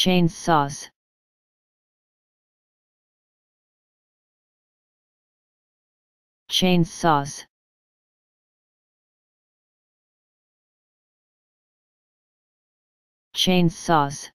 chainsaws chainsaws chainsaws